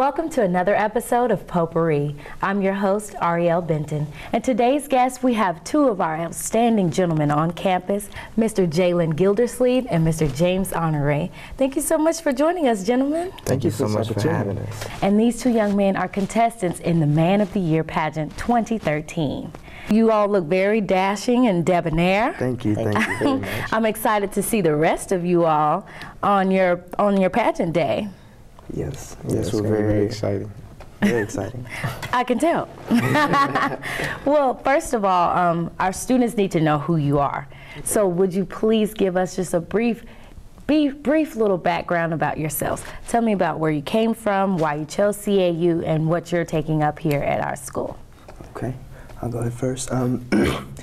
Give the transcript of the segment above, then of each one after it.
Welcome to another episode of Potpourri. I'm your host, Arielle Benton, and today's guests we have two of our outstanding gentlemen on campus, Mr. Jalen Gildersleeve and Mr. James Honore. Thank you so much for joining us, gentlemen. Thank, Thank you so much for having us. And these two young men are contestants in the Man of the Year pageant 2013. You all look very dashing and debonair. Thank you, thank you very much. I'm excited to see the rest of you all on your on your pageant day. Yes, yes, we're very, very exciting. Very exciting. I can tell. well, first of all, um, our students need to know who you are. So, would you please give us just a brief, brief, brief little background about yourselves? Tell me about where you came from, why you chose CAU, and what you're taking up here at our school. Okay, I'll go ahead first. Um,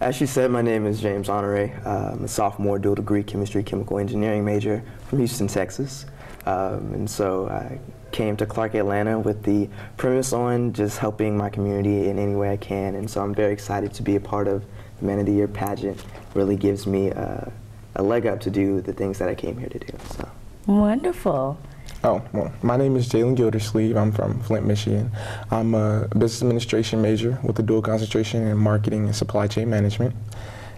as she said, my name is James Honore. Uh, I'm a sophomore dual degree chemistry chemical engineering major from Houston, Texas. Um, and so I came to Clark Atlanta with the premise on just helping my community in any way I can. And so I'm very excited to be a part of the Man of the Year pageant. really gives me a leg up to do the things that I came here to do. So. Wonderful. Oh, well, my name is Jalen Gildersleeve. I'm from Flint, Michigan. I'm a business administration major with a dual concentration in marketing and supply chain management.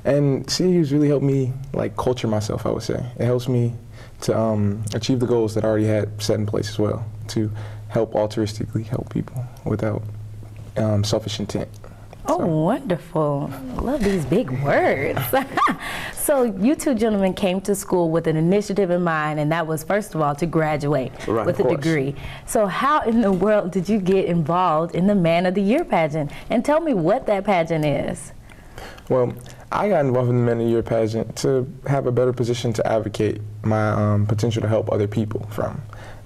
And CAU's really helped me like culture myself, I would say. It helps me to um, achieve the goals that I already had set in place as well, to help altruistically help people without um, selfish intent. Oh, so. wonderful. Love these big words. so you two gentlemen came to school with an initiative in mind, and that was, first of all, to graduate right, with a course. degree. So how in the world did you get involved in the Man of the Year pageant? And tell me what that pageant is. Well, I got involved in the Men of the Year pageant to have a better position to advocate my um, potential to help other people from.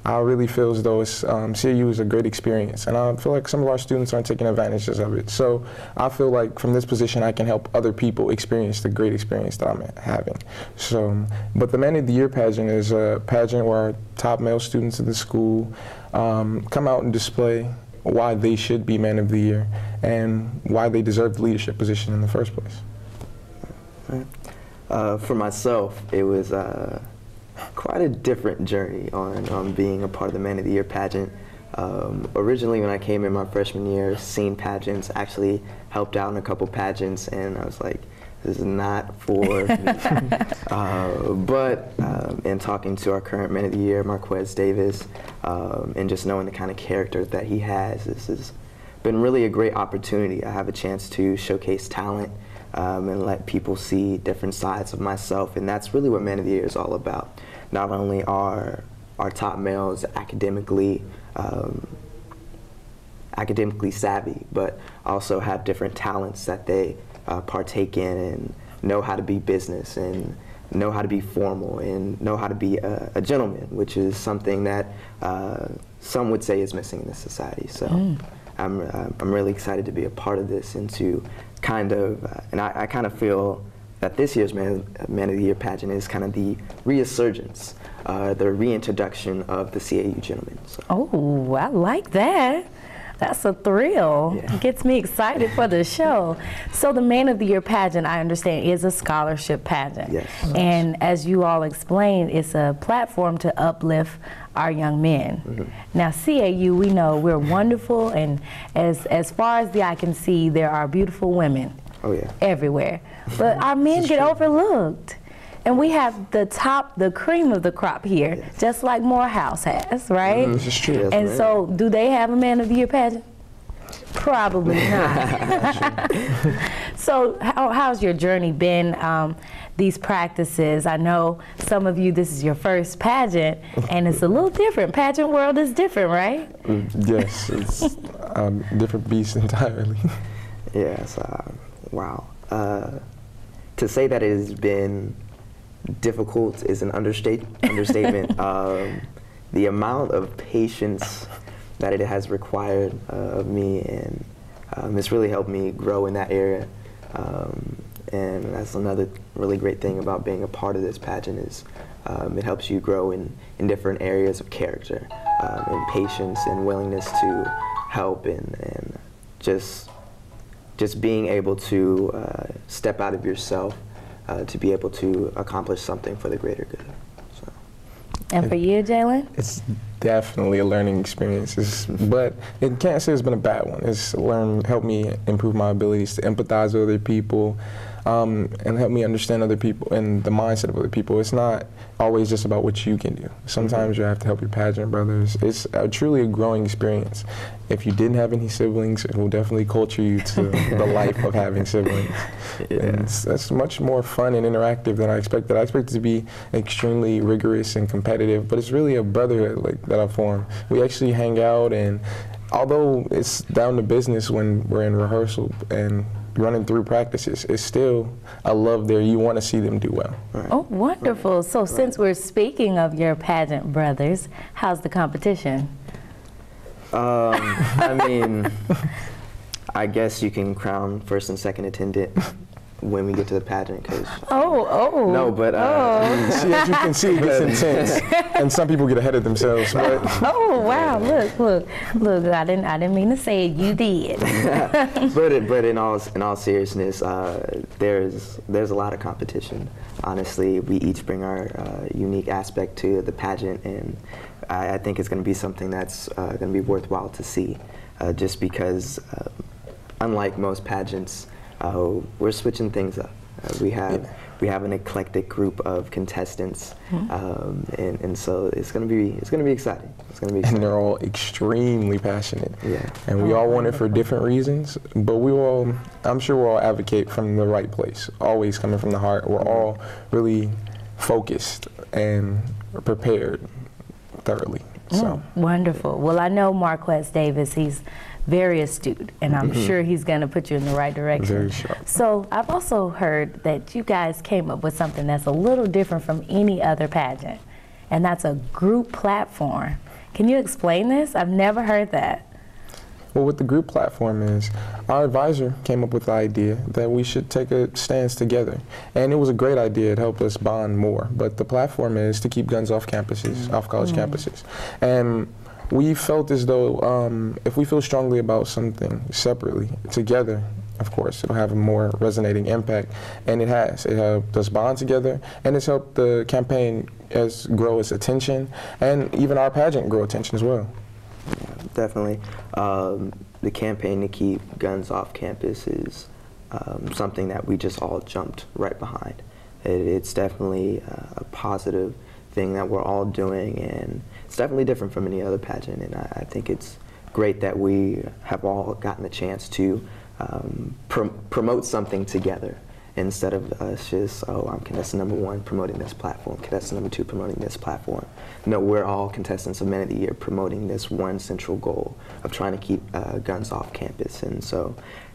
I really feel as though it's, um, CAU is a great experience, and I feel like some of our students aren't taking advantages of it. So I feel like from this position, I can help other people experience the great experience that I'm having. So, but the Man of the Year pageant is a pageant where our top male students of the school um, come out and display why they should be Man of the Year and why they deserve the leadership position in the first place. Uh, for myself, it was uh, quite a different journey on, being a part of the Man of the Year pageant. Um, originally, when I came in my freshman year, seen pageants, actually helped out in a couple pageants, and I was like, this is not for me. uh, but um, in talking to our current Man of the Year, Marquez Davis, um, and just knowing the kind of character that he has, this has been really a great opportunity. I have a chance to showcase talent um, and let people see different sides of myself. And that's really what Man of the Year is all about. Not only are our top males academically um, academically savvy, but also have different talents that they uh, partake in and know how to be business and know how to be formal and know how to be a, a gentleman, which is something that uh, some would say is missing in this society. So mm. I'm, uh, I'm really excited to be a part of this and to kind of, uh, and I, I, kind of feel that this year's Man, Man, of the Year pageant is kind of the resurgence, uh, the reintroduction of the CAU gentlemen. So. Oh, I like that. That's a thrill. Yeah. Gets me excited for the show. So the Man of the Year pageant, I understand, is a scholarship pageant. Yes. And as you all explained, it's a platform to uplift our young men. Mm -hmm. Now CAU, we know we're wonderful, and as as far as the eye can see, there are beautiful women. Oh yeah. Everywhere, but our men get true. overlooked. And we have the top, the cream of the crop here, yes. just like Morehouse has, right? Mm, this is true. and so, do they have a Man of the Year pageant? Probably not. so, how, how's your journey been? Um, these practices. I know some of you, this is your first pageant, and it's a little different. Pageant world is different, right? Mm, yes, it's a different beast entirely. yes, uh, wow. Uh, to say that it has been difficult is an understate, understatement. um, the amount of patience that it has required uh, of me, and um, it's really helped me grow in that area. Um, and that's another really great thing about being a part of this pageant is um, it helps you grow in, in different areas of character, um, and patience and willingness to help and, and just just being able to uh, step out of yourself uh, to be able to accomplish something for the greater good. So. And for you, Jalen? It's definitely a learning experience. It's, but it can't say it's been a bad one. It's learned helped me improve my abilities to empathize with other people, um, and help me understand other people and the mindset of other people. It's not always just about what you can do. Sometimes you have to help your pageant brothers. It's a, truly a growing experience. If you didn't have any siblings, it will definitely culture you to the life of having siblings. Yeah. And it's, that's much more fun and interactive than I expected. I expected to be extremely rigorous and competitive, but it's really a brotherhood like that I formed. We actually hang out and although it's down to business when we're in rehearsal and running through practices, it's still a love there. You want to see them do well. Oh, wonderful. So since we're speaking of your pageant brothers, how's the competition? Um, I mean, I guess you can crown first and second attendant when we get to the pageant because Oh, oh. no, but uh, see, as you can see, it gets intense, and some people get ahead of themselves. But Oh, wow. Look, look, look. I didn't, I didn't mean to say it. You did. but it, but in all in all seriousness, uh, there's there's a lot of competition. Honestly, we each bring our uh, unique aspect to the pageant, and I, I think it's going to be something that's uh, going to be worthwhile to see. Uh, just because, uh, unlike most pageants, uh, we're switching things up. Uh, we have we have an eclectic group of contestants, um, and, and so it's going to be it's going to be exciting. It's going to be and they're all extremely passionate. Yeah. And we all want it for different reasons, but we all, I'm sure we'll all advocate from the right place, always coming from the heart. We're all really focused and prepared thoroughly. So, Oh, wonderful. Well, I know Marquez Davis. He's very astute, and I'm mm-hmm. sure he's going to put you in the right direction. Very sharp. So I've also heard that you guys came up with something that's a little different from any other pageant, and that's a group platform. Can you explain this? I've never heard that. well, what the group platform is, our advisor came up with the idea that we should take a stance together. And it was a great idea. It helped us bond more. But the platform is to keep guns off campuses, off college mm-hmm. campuses. And we felt as though um, if we feel strongly about something separately, together, of course, it'll have a more resonating impact. And it has. It helped us bond together, and it's helped the campaign as grow its attention, and even our pageant grow attention as well. definitely. Um, the campaign to keep guns off campus is um, something that we just all jumped right behind. It, it's definitely uh, a positive thing that we're all doing, and it's definitely different from any other pageant. And I, I think it's great that we have all gotten the chance to um, prom- promote something together instead of us just, oh, I'm contestant number one promoting this platform, contestant number two promoting this platform. No, we're all contestants of Men of the Year promoting this one central goal of trying to keep uh, guns off campus. And so,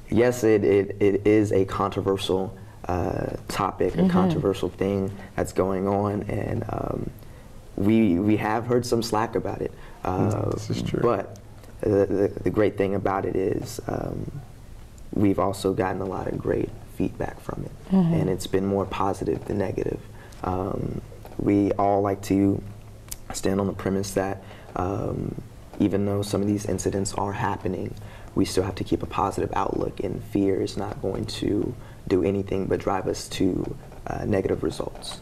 yes, it, it, it is a controversial uh, topic, a controversial thing that's going on, and um, we, we have heard some slack about it. Uh, This is true. But the, the, the great thing about it is um, we've also gotten a lot of great feedback from it, and it's been more positive than negative. Um, we all like to stand on the premise that um, even though some of these incidents are happening, we still have to keep a positive outlook, and fear is not going to do anything but drive us to uh, negative results.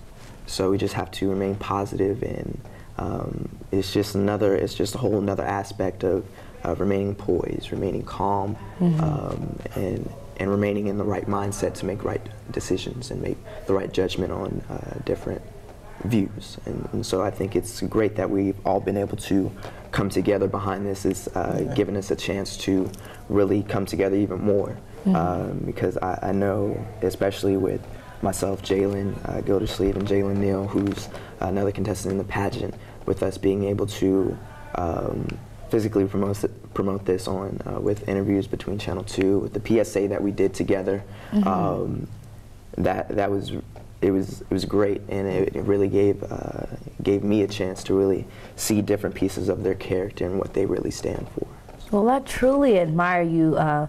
So we just have to remain positive, and um, it's just another, it's just a whole another aspect of uh, remaining poised, remaining calm, um, and and remaining in the right mindset to make right decisions and make the right judgment on uh, different views. And, and so I think it's great that we've all been able to come together behind this. It's uh, given us a chance to really come together even more. Um, because I, I know, especially with myself, Jalen uh, Gildersleeve, and Jalen Neal, who's another contestant in the pageant, with us being able to um, physically promote, promote this on uh, with interviews between Channel 2, with the PSA that we did together. Um, that that was it was it was great, and it, it really gave uh, gave me a chance to really see different pieces of their character and what they really stand for. Well, I truly admire you uh,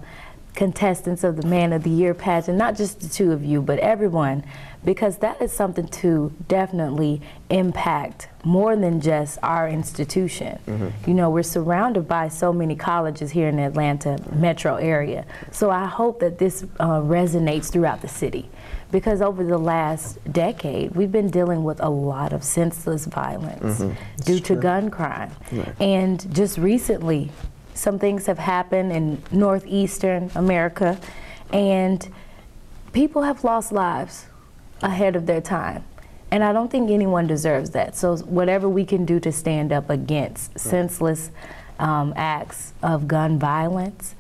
contestants of the Man of the Year pageant, not just the two of you, but everyone, because that is something to definitely impact more than just our institution. You know, we're surrounded by so many colleges here in the Atlanta metro area. So I hope that this uh, resonates throughout the city. Because over the last decade, we've been dealing with a lot of senseless violence due to gun crime. And just recently, some things have happened in northeastern America, and people have lost lives ahead of their time. And I don't think anyone deserves that. So, whatever we can do to stand up against senseless um, acts of gun violence,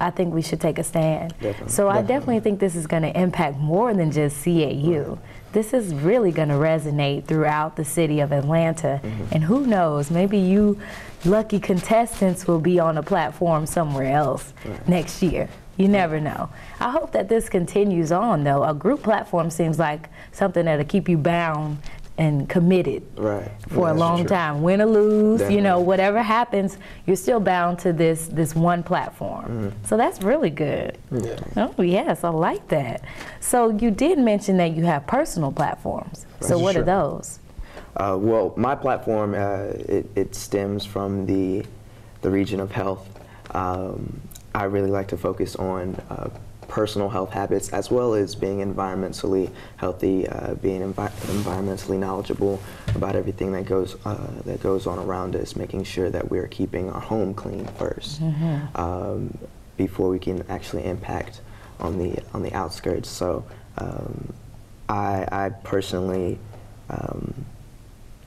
I think we should take a stand. Definitely. So, I definitely think this is going to impact more than just CAU. This is really going to resonate throughout the city of Atlanta. Mm-hmm. And who knows, maybe you lucky contestants will be on a platform somewhere else next year. You never know. I hope that this continues on, though. A group platform seems like something that'll keep you bound and committed Right. for a long true. time. Win or lose, you know, whatever happens, you're still bound to this this one platform. Mm-hmm. So that's really good. Yeah. Oh yes, I like that. So you did mention that you have personal platforms. So Right. what are those? Uh, well, my platform uh, it, it stems from the the region of health. Um, I really like to focus on uh, personal health habits as well as being environmentally healthy, uh, being envi- environmentally knowledgeable about everything that goes uh, that goes on around us, making sure that we're keeping our home clean 1st um, before we can actually impact on the on the outskirts. So um, I, I personally. Um,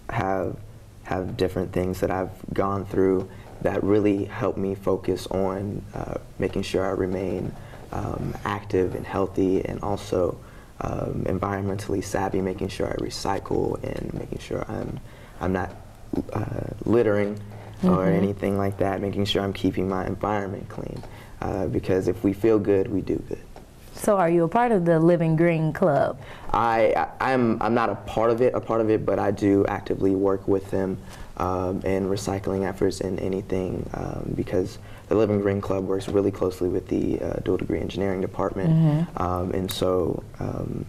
have have different things that I've gone through that really help me focus on uh, making sure I remain um, active and healthy, and also um, environmentally savvy, making sure I recycle and making sure I'm I'm not uh, littering or anything like that. Making sure I'm keeping my environment clean, uh, because if we feel good, we do good. So are you a part of the Living Green Club? I, I- I'm, I'm not a part of it, a part of it, but I do actively work with them um, in recycling efforts and anything um, because the Living Green Club works really closely with the uh, dual degree engineering department. Um, and so um,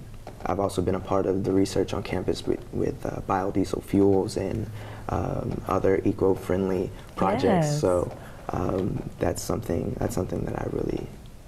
I've also been a part of the research on campus with, with uh, biodiesel fuels and um, other eco-friendly projects. Yes. So um, that's something that's something that I really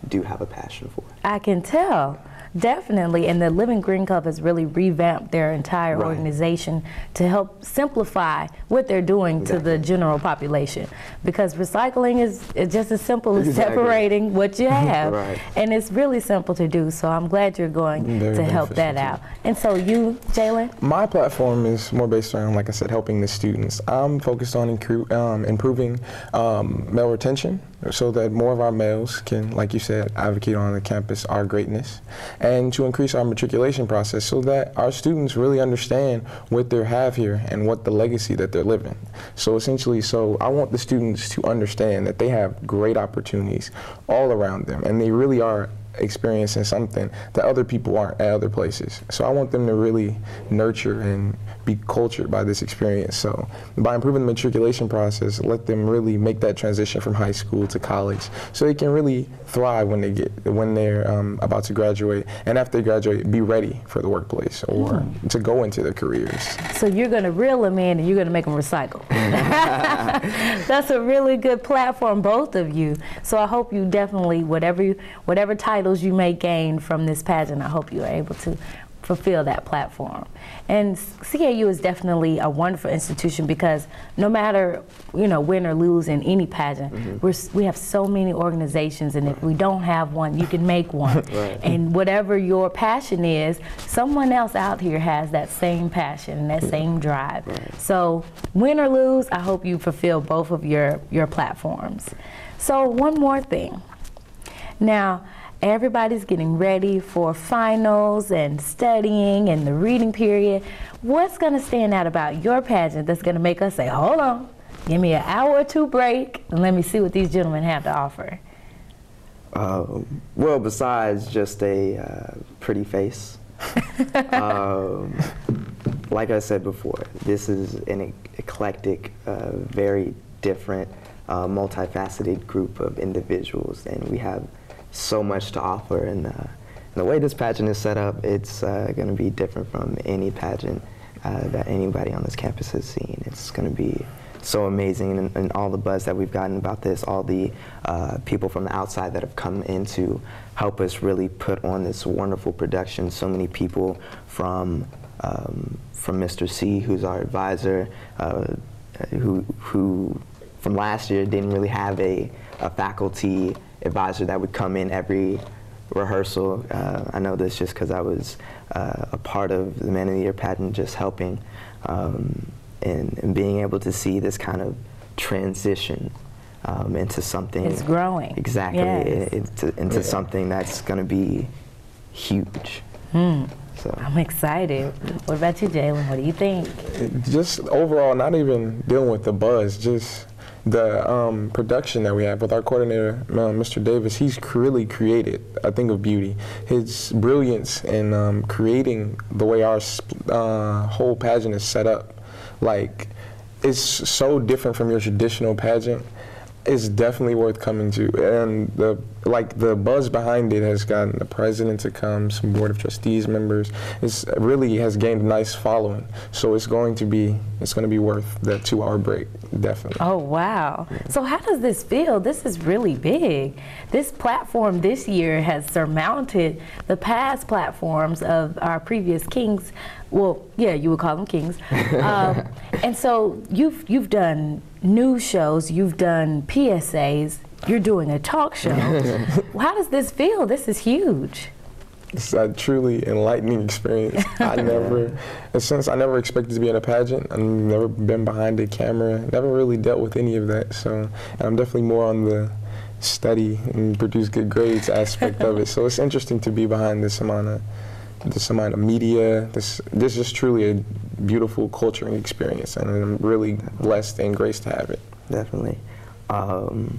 do have a passion for. I can tell. Definitely, and the Living Green Club has really revamped their entire Right. organization to help simplify what they're doing to the general population. Because recycling is it's just as simple as Exactly. separating what you have, Right. and it's really simple to do. So I'm glad you're going Very to help that out. And so you, Jalen, My platform is more based around, like I said, helping the students. I'm focused on um, improving um, male retention so that more of our males can, like you said, advocate on the campus our greatness, and to increase our matriculation process so that our students really understand what they have here and what the legacy that they're living. So essentially, so I want the students to understand that they have great opportunities all around them, and they really are experiencing something that other people aren't at other places. So I want them to really nurture and be cultured by this experience. So by improving the matriculation process, let them really make that transition from high school to college, so they can really thrive when they get when they're um, about to graduate, and after they graduate, be ready for the workplace or to go into their careers. so you're going to reel them in and you're going to make them recycle. That's a really good platform, both of you. So I hope you definitely, whatever you, whatever titles you may gain from this pageant, I hope you are able to fulfill that platform. And CAU is definitely a wonderful institution because no matter you know win or lose in any pageant, mm-hmm. we're, we have so many organizations, and if we don't have one, you can make one. Right. And whatever your passion is, someone else out here has that same passion and that mm-hmm. same drive. So win or lose, I hope you fulfill both of your your platforms. So one more thing. Now, everybody's getting ready for finals and studying and the reading period. What's going to stand out about your pageant that's going to make us say, hold on, give me an hour or two break and let me see what these gentlemen have to offer? Um, well, besides just a uh, pretty face, um, like I said before, this is an e- eclectic, uh, very different, uh, multifaceted group of individuals, and we have so much to offer. And, uh, the way this pageant is set up, it's uh, going to be different from any pageant uh, that anybody on this campus has seen. It's going to be so amazing, and, and, all the buzz that we've gotten about this, all the uh, people from the outside that have come in to help us really put on this wonderful production. So many people from um, from Mr. C, who's our advisor, uh, who who from last year didn't really have a, a faculty advisor that would come in every rehearsal. Uh, I know this just because I was uh, a part of the Man of the Year pageant, just helping um, and, and, being able to see this kind of transition um, into something. It's growing. Exactly. Yes. into, into yeah. something that's going to be huge. Mm. So. I'm excited. What about you, Jalen? What do you think? Just overall, not even dealing with the buzz, just the um, production that we have with our coordinator, uh, Mr. Davis, he's really created a thing of beauty. His brilliance in um, creating the way our uh, whole pageant is set up, like, it's so different from your traditional pageant it's definitely worth coming to. And the like the buzz behind it has gotten the president to come, some board of trustees members. It's really has gained a nice following. So it's going to be it's going to be worth the two hour break, definitely. Oh wow! So how does this feel? This is really big. This platform this year has surmounted the past platforms of our previous kings. Well, yeah, you would call them kings. um, and so you've you've done news shows, you've done PSAs, you're doing a talk show. How does this feel? This is huge. It's a truly enlightening experience. I never, since I never expected to be in a pageant, I've never been behind a camera, never really dealt with any of that. So I'm definitely more on the study and produce good grades aspect of it. So it's interesting to be behind this amount of this amount of media. This this is truly a beautiful culturing experience, and I'm really blessed and graced to have it. Definitely. Um,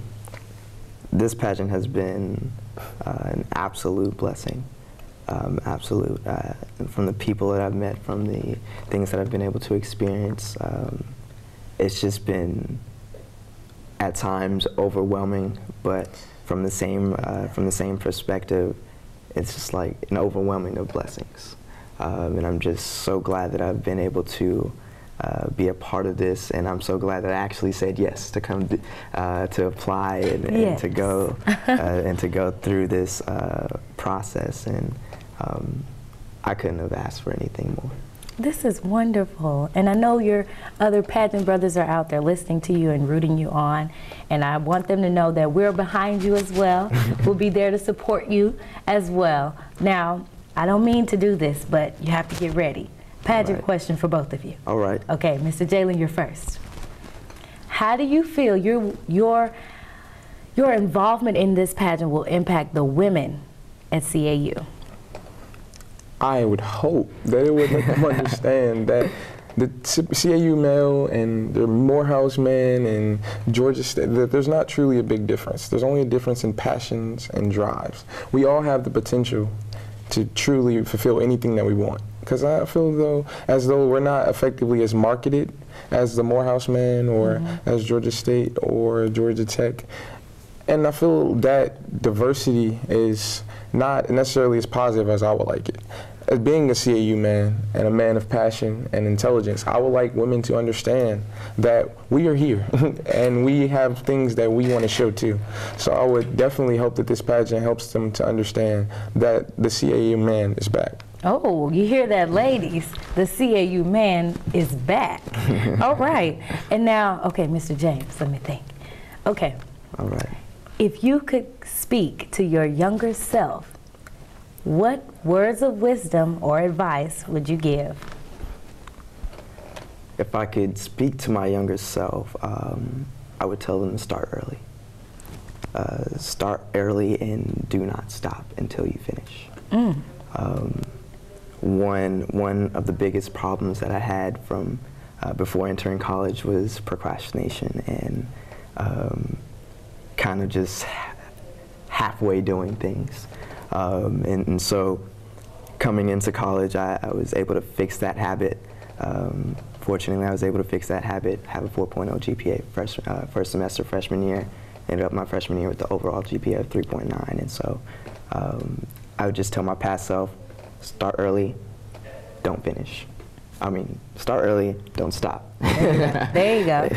this pageant has been uh, an absolute blessing. Um, absolute. Uh, from the people that I've met, from the things that I've been able to experience, um, it's just been at times overwhelming, but from the same uh, from the same perspective, it's just like an overwhelming of blessings. Um, and I'm just so glad that I've been able to uh, be a part of this, and I'm so glad that I actually said yes to come uh, to apply and, yes. and to go uh, and to go through this uh, process. And um, I couldn't have asked for anything more. This is wonderful. And I know your other pageant brothers are out there listening to you and rooting you on. And I want them to know that we're behind you as well. we'll be there to support you as well. Now, I don't mean to do this, but you have to get ready. Pageant right. question for both of you. All right. Okay, Mr. Jalen, you're first. How do you feel your your your involvement in this pageant will impact the women at CAU? I would hope that it would make them understand that the CAU male and the Morehouse men and Georgia State, that there's not truly a big difference. There's only a difference in passions and drives. We all have the potential to truly fulfill anything that we want. Because I feel though as though we're not effectively as marketed as the Morehouse men or mm-hmm. as Georgia State or Georgia Tech. And I feel that diversity is not necessarily as positive as I would like it as being a CAU man and a man of passion and intelligence, I would like women to understand that we are here and we have things that we want to show too. So I would definitely hope that this pageant helps them to understand that the CAU man is back. Oh, you hear that, ladies? The CAU man is back. All right. And now, okay, Mr. James, let me think. Okay. All right. If you could speak to your younger self what words of wisdom or advice would you give? If I could speak to my younger self, um, I would tell them to start early. Uh, start early and do not stop until you finish. Mm. Um, one, one of the biggest problems that I had from uh, before entering college was procrastination and um, kind of just halfway doing things. Um, and, and, so coming into college, I, I, was able to fix that habit. Um, fortunately, I was able to fix that habit, have a 4.0 GPA first, uh, first semester freshman year, ended up my freshman year with the overall GPA of 3.9. And so um, I would just tell my past self, start early, don't finish. I mean, start early, don't stop. There you go.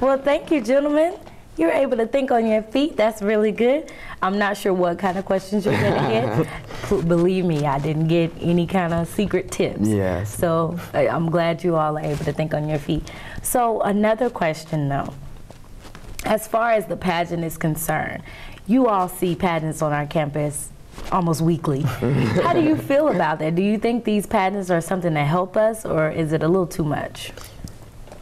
well, thank you, gentlemen. You're able to think on your feet. That's really good. I'm not sure what kind of questions you're going to get. Believe me, I didn't get any kind of secret tips. Yes. So I- I'm glad you all are able to think on your feet. So, another question though. As far as the pageant is concerned, you all see pageants on our campus almost weekly. How do you feel about that? Do you think these pageants are something that help us, or is it a little too much?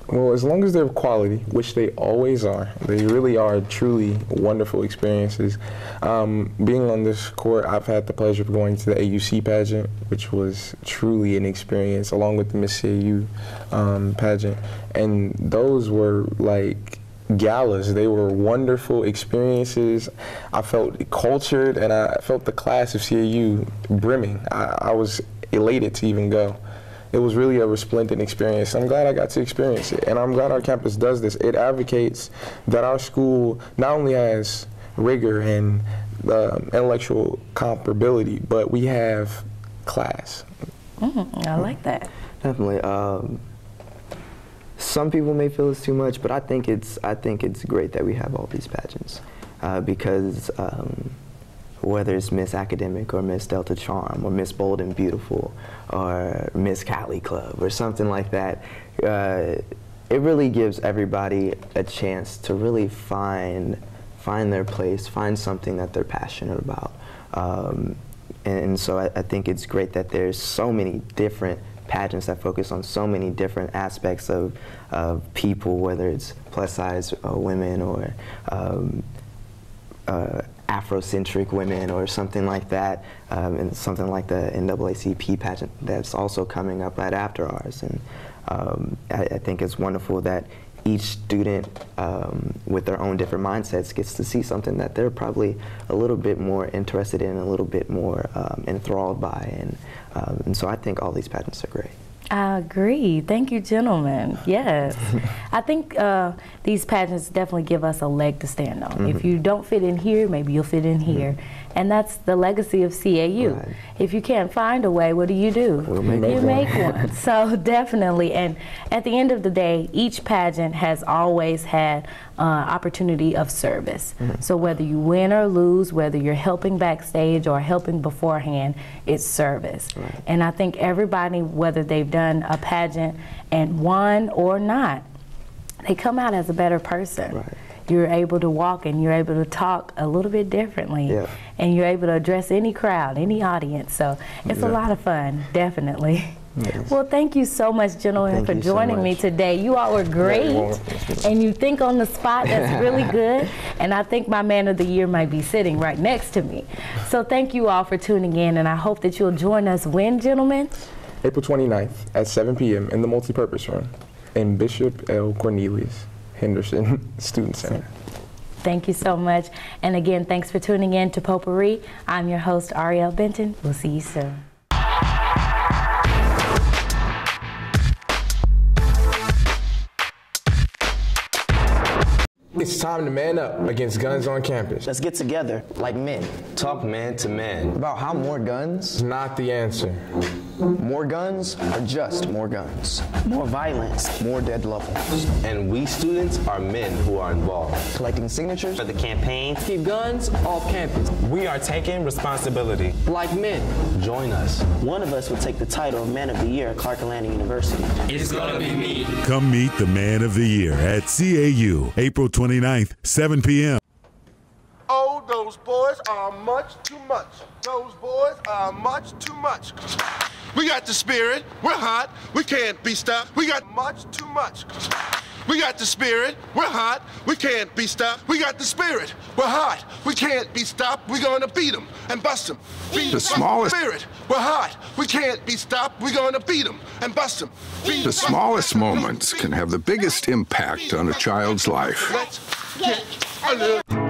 Well, as long as they're of quality, which they always are, they really are truly wonderful experiences. Um, being on this court, I've had the pleasure of going to the AUC pageant, which was truly an experience, along with the Miss CAU um, pageant. And those were like galas. They were wonderful experiences. I felt cultured and I felt the class of CAU brimming. I, I was elated to even go it was really a resplendent experience. I'm glad I got to experience it, and I'm glad our campus does this. It advocates that our school not only has rigor and uh, intellectual comparability, but we have class. Mm, I like that. Definitely. Um, some people may feel it's too much, but I think it's I think it's great that we have all these pageants uh, because um, whether it's Miss Academic or Miss Delta Charm or Miss Bold and Beautiful or Miss Cali Club or something like that, uh, it really gives everybody a chance to really find find their place, find something that they're passionate about. Um, and, so I, I think it's great that there's so many different pageants that focus on so many different aspects of, of people, whether it's plus size uh, women or um, uh, Afrocentric women or something like that, um, and something like the NAACP pageant that's also coming up right after ours. And um, I, I think it's wonderful that each student um, with their own different mindsets gets to see something that they're probably a little bit more interested in, a little bit more um, enthralled by. And, um, and so I think all these pageants are great. I agree. Thank you, gentlemen. Yes. I think uh, these pageants definitely give us a leg to stand on. Mm-hmm. If you don't fit in here, maybe you'll fit in here. And that's the legacy of CAU. Right. If you can't find a way, what do you do? We'll make you one. make one. so definitely. And at the end of the day, each pageant has always had uh, opportunity of service. Mm-hmm. So whether you win or lose, whether you're helping backstage or helping beforehand, it's service. Right. And I think everybody, whether they've done a pageant and won or not, they come out as a better person. Right. You're able to walk and you're able to talk a little bit differently. Yeah. And you're able to address any crowd, any audience. So it's a lot of fun, definitely. Yes. Well, thank you so much, gentlemen, Thank for you so joining me today. You all were great, and you think on the spot. That's really good. And I think my man of the year might be sitting right next to me. So thank you all for tuning in, and I hope that you'll join us when, gentlemen. April 29th at 7 p.m. in the multipurpose room in Bishop L. Cornelius Henderson Student Center. Thank you so much. And again, thanks for tuning in to Potpourri. I'm your host, Ariel Benton. We'll see you soon. It's time to man up against guns on campus. Let's get together like men. Talk man to man. About how more guns, It's not the answer. More guns are just more guns. More violence, more dead loved ones. And we students are men who are involved. Collecting signatures, For the campaign, keep guns off campus, we are taking responsibility. like men. Join us. one of us will take the title of Man of the Year at Clark Atlanta University. It's gonna be me. Come meet the Man of the Year at CAU, April 29th, 7 p.m. Those boys are much too much. Those boys are much too much. We got the spirit. We're hot. We can't be stopped. We got much too much. We got the spirit. We're hot. We can't be stopped. We got the spirit. We're hot. We can't be stopped. We're gonna beat them and bust them. Beat The 'em, smallest- spirit. We're hot. We can't be stopped. We're gonna beat them and bust them. The smallest moments can have the biggest impact on a child's life. Let's get a little.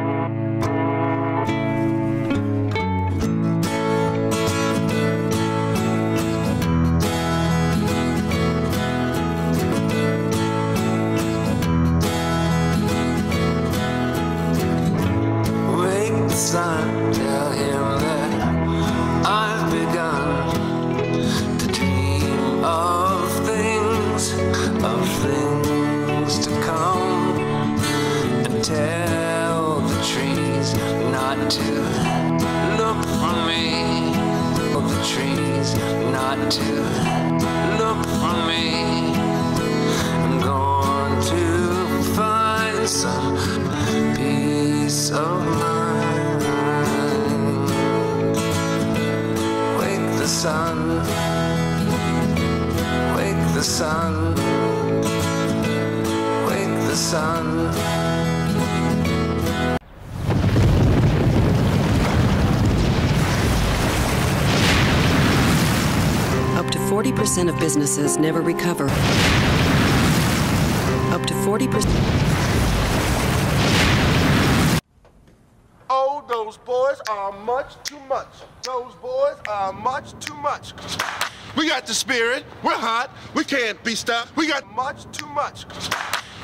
40% of businesses never recover. Up to 40%. Oh, those boys are much too much. Those boys are much too much. We got the spirit. We're hot. We can't be stopped. We got much too much.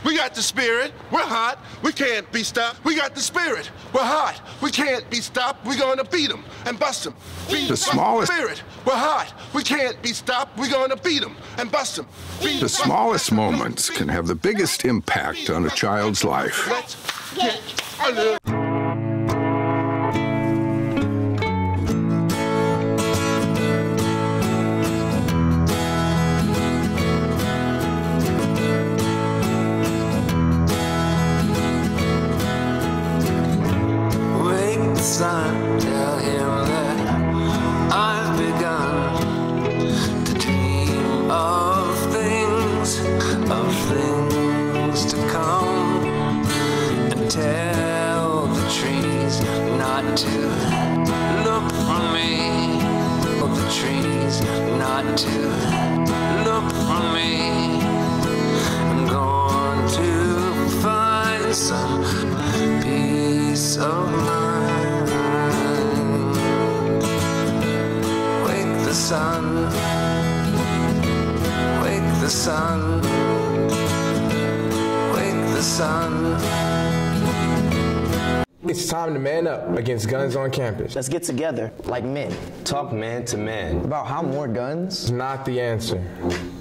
We got the spirit. We're hot. We can't be stopped. We got the spirit. We're hot. We can't be stopped. We're gonna beat them and bust them. Beat The smallest- spirit. We're hot. We can't be stopped. We're gonna beat them and bust them. The smallest moments can have the biggest impact on a child's life. Let's get a little. Time to man up against guns on campus. Let's get together like men. Talk man to man. About how more guns, It's not the answer.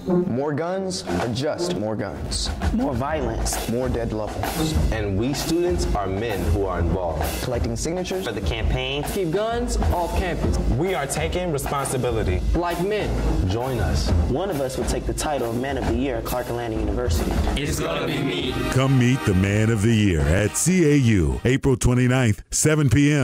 More guns are just more guns. More violence, more dead loved ones. And we students are men who are involved. Collecting signatures, For the campaign, Keep guns off campus. we are taking responsibility. Like men. Join us. one of us will take the title of Man of the Year at Clark Atlanta University. It's gonna be me. Come meet the man of the year at CAU, April 29th, 7 p.m.